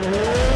Whoa.